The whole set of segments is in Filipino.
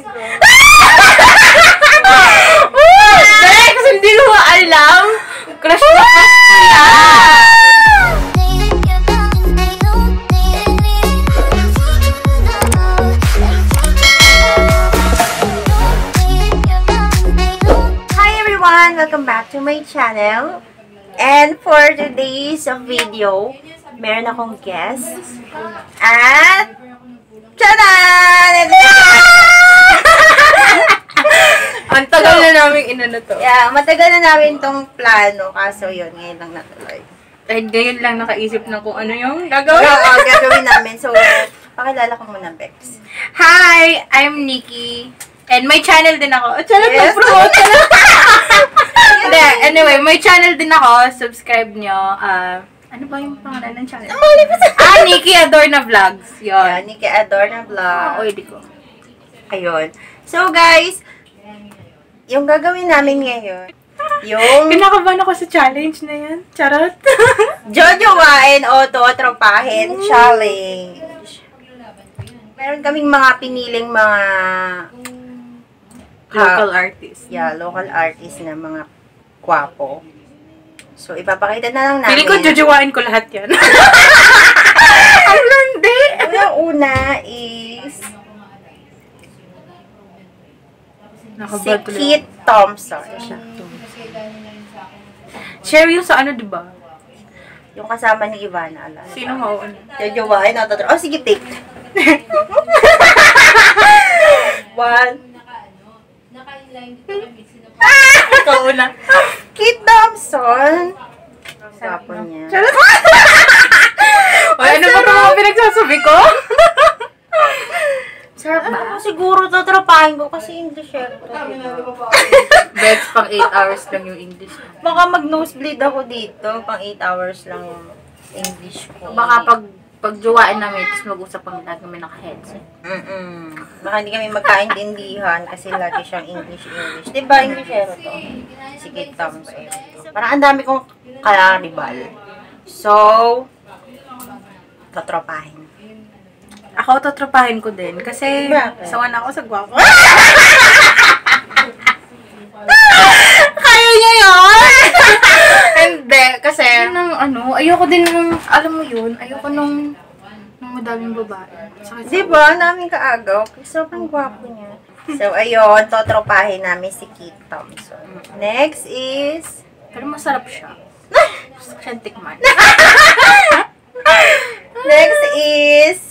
my God. Bex, hindi mo alam. Crush na crush ko yan. Welcome back to my channel. And for today's video, meron akong guest. At... Tcharan! Namin inano to. yeah, matagal na namin tong plano. Kaso yun, ngayon lang natuloy. Dahil ngayon lang nakaisip na kung ano yung Oo, gagawin. gagawin namin. So, pakilala ko muna, Bex. Hi, I'm Nikki. And may channel din ako. Oh, charot, Yes. mag-promote ka. Hindi, anyway, may channel din ako. Subscribe nyo. Ah, ano ba yung pangalan ng channel? ah, Nikki Adorna Vlogs. Yeah, Yun. Nikki Adorna. Ah, oy, di ko. Ayun. So, guys, yung gagawin namin ngayon, yung Kinakabahan ako sa challenge na yan. Charot. Jojowain o Totropahin Challenge. Meron kaming mga piniling mga Local artist. yeah, local artist na mga kwapo. So, ipapakita na lang namin. Pili ko, jujuwain ko lahat yan. Ang landi. Una-una is si. Kit Thompson. Siya. Share yung sa ano, di ba? Yung kasama ni Ivana Alan. Sino mauuna? Jojowain o Totropahin. Oh, sige, take. One. Ikaw una. Kit Thompson. Sapo niya. Charot. Oy, ano ba ito mga pinagsasabi ko? Sarap Ano, siguro tatrapahin ko kasi English eh. Beds pang 8 hours lang yung English. Baka mag-nosebleed ako dito. Pang 8 hours lang yung English ko. Baka pag pagjuwain namin, tapos mag-usap kami lagi kami naka-headset. Mm-mm. Baka hindi kami magkaintindihan kasi lagi siyang English-English. Diba, Englishero to? Sige, Thompson. Parang ang dami kong kalaribal. So, tatrapahin. Ako, tatropahin ko din. Kasi, sawan ako sa gwapo. Kaya niya yun? Hindi, kasi, nang ano, ayoko din nung, alam mo yun, ayoko nung, nung madaming babae. Sakit sa Diba? Ang daming kaagaw. Sobrang gwapo niya. So, ayun, totropahin namin si Kit Thompson. Next is... Pero masarap siya. Gusto ko siyang tikman. Next is...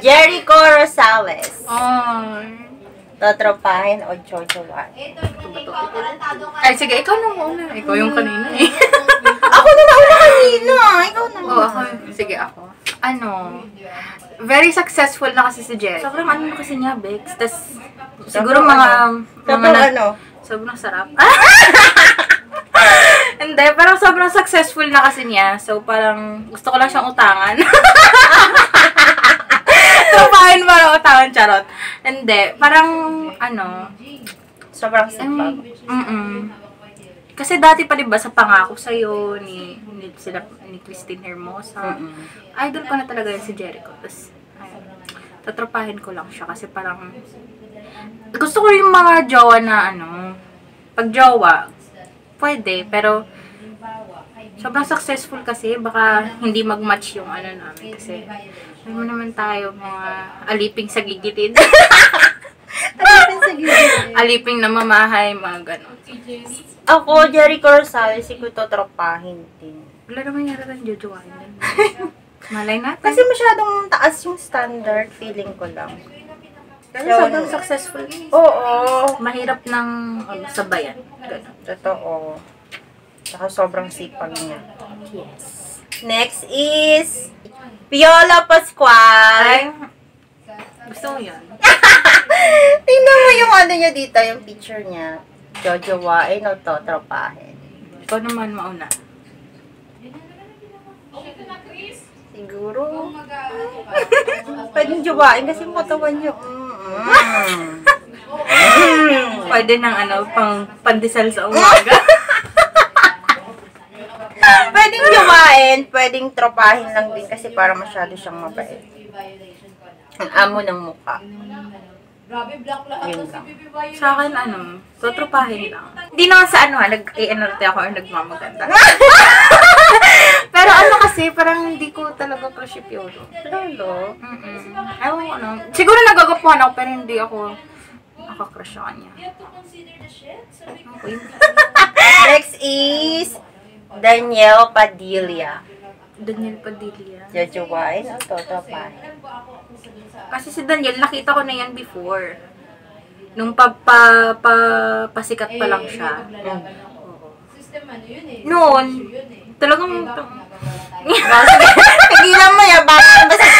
Jericho Rosales. Ay. Totropahin o Jojowan. Ay, sige, ikaw na muna. Ikaw yung kanina eh. Ako na nauna kanina. Ikaw na Oo, ako. Sige, ako. Ano, very successful na kasi si Jerry. Sobrang ano na kasi niya, Bex. Tapos, siguro Sobrang mga, ano? mga Sobrang na, ano? sobrang sarap. Hindi, parang sobrang successful na kasi niya. So, parang gusto ko lang siyang utangan. Tupahin para utangan, charot. Hindi, parang, ano, Sobrang sipag. mm Kasi dati pa 'di ba sa pangako sa ni, ni sila ni Christine Hermosa. Mm-mm. Idol ko na talaga yun si Jericho. Tapos ayun, tatropahin ko lang siya kasi parang gusto ko yung mga jowa na ano, pag jowa, pwede, pero sobrang successful kasi, baka hindi mag-match yung ano namin kasi alam mo naman tayo, mga aliping sa gigitid. aliping na mamahay, mga ganon. Ako, Jericho Rosales, si ko totropahin din. Wala naman yata ng jojowain din. Malay natin. Kasi masyadong taas yung standard, feeling ko lang. Kasi Yun. sobrang successful. Oo. Mahirap ng ano, sabayan. Ganon. Totoo. Saka sobrang sipag niya. Yes. Next is Viola Pascual. Ay, gusto mo yun? Tingnan mo yung ano niya dito, yung picture niya. Jojowain o totropahin. Ikaw naman mauna. Siguro. Pwedeng jowain kasi yung katawan niyo. Mm. Pwede ng ano, pang pandesal sa umaga. Pwedeng jowain, pwedeng tropahin lang din kasi para masyado siyang mabait. Ang amo ng mukha. Grabe, black lahat Yun lang. Sa akin, ano, tutropahin lang. Hindi naman sa ano ha, nag-i-NRT ako or nagmamaganda. Pero ano kasi, parang hindi ko talaga crush si Piolo. Lolo. Mm-mm. Ewan ko ano. Siguro nagagapuhan ako, pero hindi ako nakakrush sa kanya. You have to consider the shit. Sabi ko, Okay. Next is Danielle Padilla. Daniel Padilla. Jojowain o totopahin? alam ko ako ako sa dun sa... Kasi si Daniel, nakita ko na yan before. Nung pa, pa, pa, pasikat pa lang siya. Eh. Noon. Talagang. Tigilan mo yan. Bakit ba sa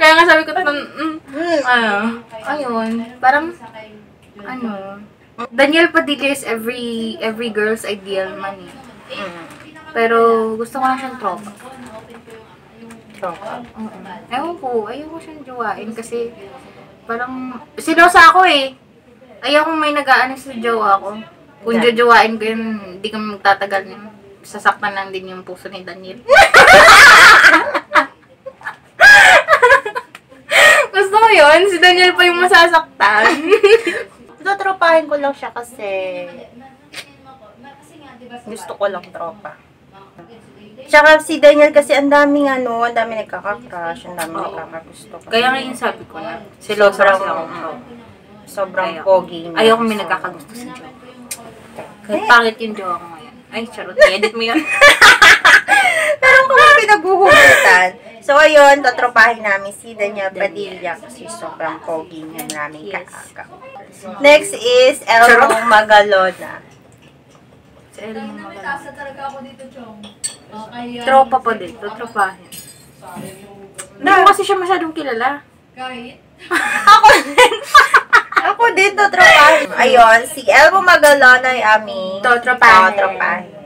kaya nga sabi ko, mm, mm, Hmm. ano, ayun, parang, ano, Daniel Padilla is every, every girl's ideal man eh. Hmm. Pero, gusto ko lang siyang tropa. Tropa. Oo. Ewan ko, ayaw ko siyang jowain kasi parang silosa ako eh. Ayaw kong may nag-aano sa jowa ko. Kung Yeah. jojowain ko yun, hindi kami magtatagal niya. Sasaktan lang din yung puso ni Daniel. Gusto ko yun, si Daniel pa yung masasaktan. Totropahin ko lang siya kasi nga, gusto ko lang tropa. Tsaka si Daniel kasi ang daming ano, ang daming nagkaka-crush, ang daming Oo. nagkakagusto. Kaya nga yung sabi ko na, silosa Sobrang, kasi ako. sobrang Ayaw. pogi niya. Ayaw kong may nagkakagusto sa jowa. Kahit pangit yung jowa ko ngayon. Ay, charot. I-edit mo yun. Pero kung pinaghuhugutan. So, ayun, tatropahin namin si Daniel Padilla kasi sobrang pogi niya namin Yes. kaaka. Next is Elmo Magalona. Elmo Magalona. dito. Ah, Tropa pa din. Tropahin. Hindi ko kasi siya masyadong kilala. Kahit. Ako din. Ako din, tatropahin. Ayun, si Elmo Magalona ay aming Totropahin. totropahin.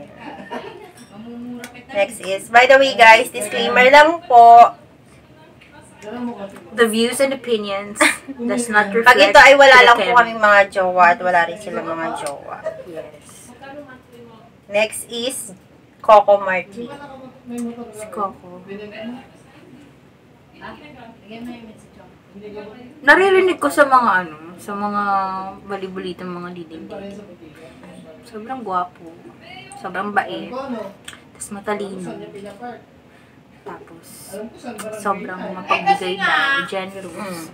Next is, by the way guys, disclaimer lang po, The views and opinions does not reflect pag ito ay wala lang po kaming mga jowa at wala rin sila mga jowa. Yes. Next is Coco Martin. Si Coco. Naririnig ko sa mga ano, sa mga balibulitang mga didingding. Sobrang gwapo. Sobrang bait. Tapos matalino. Tapos, sobrang mapagbigay na, generous.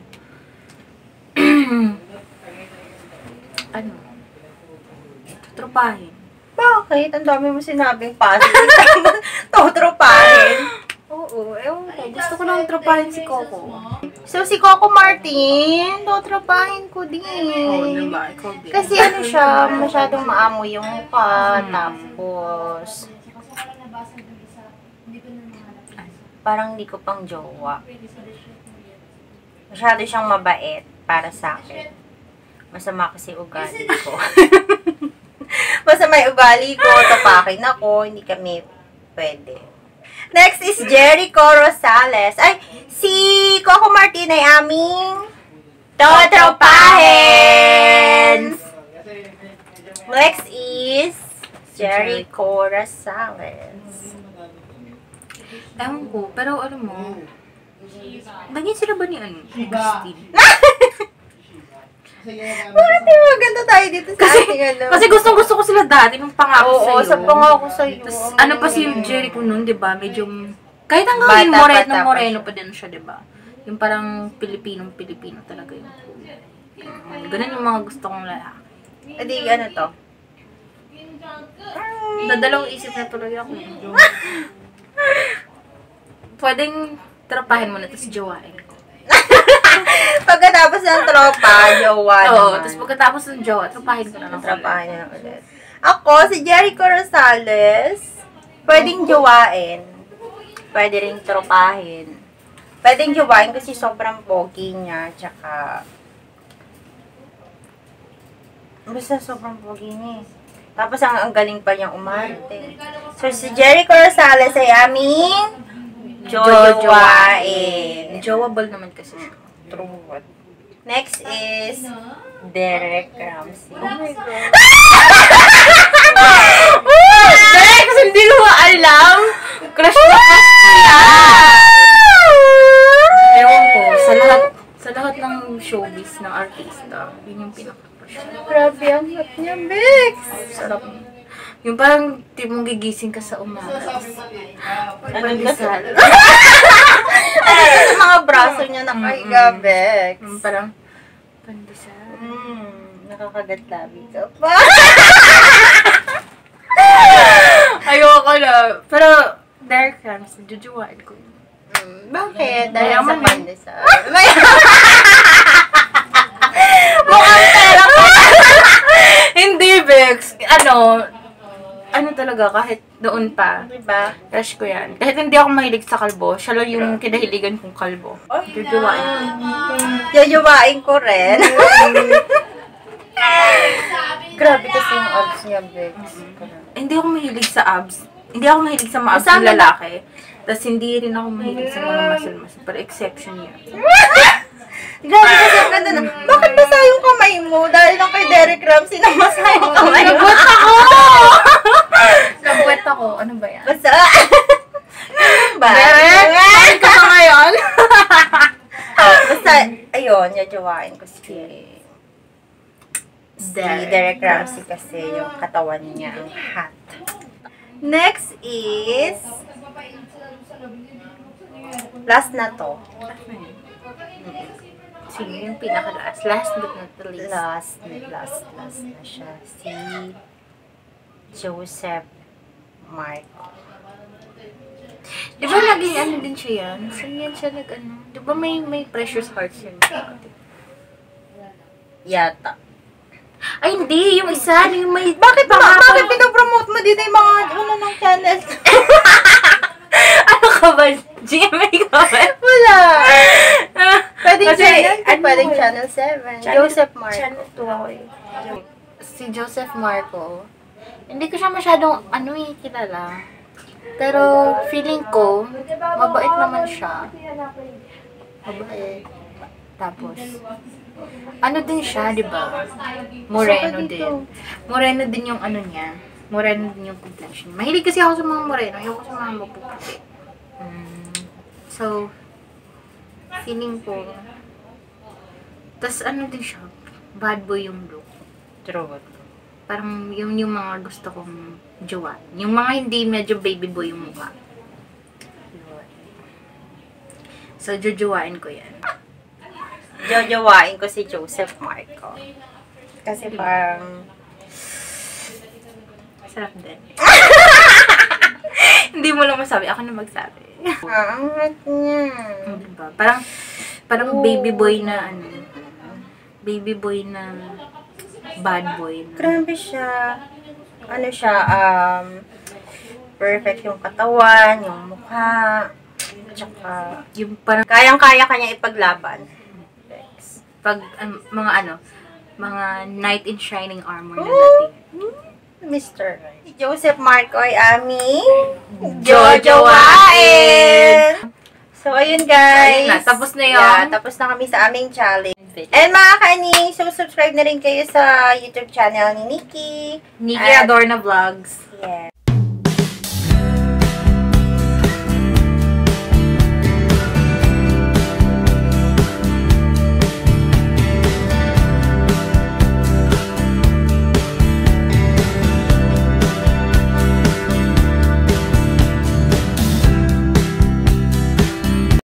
ano? Tutropahin. Bakit? Ang dami mo sinabing positive. Totropahin. Oo, ewan ko. Gusto ko lang tropahin si Coco. So, si Coco Martin, totropahin ko din. Oo, diba? Ikaw din. Kasi ano siya, masyadong maamoy yung mukha, Hmm. tapos Kasi ko lang nabasa yung isa. Hindi ko na nahanap. Parang hindi ko pang jowa. Masyado siyang mabait para sa akin. Masama kasi ugali ko. Masama yung ugali ko, tapakin ako, hindi kami pwede. Next is Jericho Rosales. Ay, si Coco Martin ay aming Totropahin! Next is Jericho Rosales. Ewan ko, pero alam mo, naging sila ba ni ano? Christine? Bakit di maganda tayo dito sa ating ano? Kasi gustong gusto ko sila dati nung pangako Oo, sa'yo. sa pangako sa'yo. Tapos Ang ano pa si Jericho nun, di ba? Medyo, kahit hanggang Bata, ngayon, moreno, bata pa moreno siya. pa din siya, di ba? Yung parang Pilipinong-Pilipino talaga yung Yung Ganun yung mga gusto kong lalaki. Eh di, ano to? Dadalawang isip na tuloy ako. Pwedeng trapahin mo na, tapos jowain ko. Pagkatapos ng tropa, jowa Oo, naman. tapos pagkatapos ng jowa, trapahin ko na lang. Trapahin na ulit. Ako, si Jericho Rosales, pwedeng jowain. Pwede rin tropahin. Pwedeng jowain kasi sobrang pogi niya, tsaka... Basta sobrang pogi niya eh. Tapos ang, ang galing pa niyang umarte. So, si Jericho Rosales ay aming jojowain. Jowaable naman kasi siya. True. Next is Derek Ramsey. Oh my God. Kasi hindi ko alam. Crush na crush ko yan. Ewan ko, sa lahat, Sa lahat ng showbiz ng artista, yun yung pinaka-crush. Grabe ang hot niya, Bex. Sarap. Yung parang di mong gigising ka sa umaga. Pandesal. Ano sa mga braso niya na kay Bex? Yung parang pandesal. Mm, nakakagat labi ka pa. Ayoko na. Pero, Derek Rams, jujuwain ko. yun. Mm, bakit? Dahil sa eh. pandesal. Mukhang pera ka. Hindi, Bex. Ano, ano talaga, kahit doon pa, Diba? crush ko yan. Kahit hindi ako mahilig sa kalbo, siya lang yung kinahiligan kong kalbo. Jujuwain ko. Yayawain ko rin. Grabe kasi yung abs niya, Bex. Hindi ako mahilig sa abs. Hindi ako mahilig sa mga abs Sa ng lalaki. Tapos hindi rin ako mahilig sa mga muscle-muscle. Pero exception yan. Grabe kasi ang ganda na. Bakit basa yung kamay mo? Dahil lang kay Derek Ramsey na basa yung kamay mo. Nagwet ako. Ano ba yan? Basa. ba? Bakit ka ba ngayon? Basta, ayun, yajawain ko si si Derek. Derek Ramsey kasi yung katawan niya ang hot. Next is last na to. Sino yung pinaka-last? Last but not the least. Last, last, last na siya. Si Joseph Marco. Di ba naging ano din siya yan? Saan yan siya nag ano? Di ba may, may precious hearts yan? Yata. Ay, hindi. Yung isa, yung may... Bakit ba? Bakit pinopromote mo dito yung mga ano ng channel? ano ka ba? GMA ka ba? Wala. Pwedeng, Kasi, channel, ano pwedeng channel 7. Channel- Joseph Marco. Channel 2 ako eh. Si Joseph Marco. Hindi ko siya masyadong, ano eh, kilala. Pero, feeling ko, mabait naman siya. Mabait. Tapos, ano din siya, di ba? Moreno din. Moreno din yung ano niya. Moreno din yung complexion. Mahilig kasi ako sa mga moreno. Ayoko sa mga mapuputi. Mm. So, feeling ko, tas ano din siya, bad boy yung look. True. Parang yun yung mga gusto kong jowa. Yung mga hindi medyo baby boy yung mukha. So, jujuwain ko yan. Jojowain ko si Joseph Marco. Kasi parang, Sarap din. hindi mo lang masabi. Ako na magsabi. ang hot niya. diba? Parang, parang baby boy na ano. Baby boy na bad boy. Grabe siya. Ano siya, um, perfect yung katawan, yung mukha, tsaka, yung parang kayang-kaya kanya ipaglaban. Bex. pag um, mga ano, mga knight in shining armor na dating. Mr. Joseph Marco ay aming Jojowain! So, ayun guys. Ayun na, tapos na yun. Yeah, tapos na kami sa aming challenge. And mga kani, so subscribe na rin kayo sa YouTube channel ni Nikki. Nikki At- Adorna Vlogs. Yes.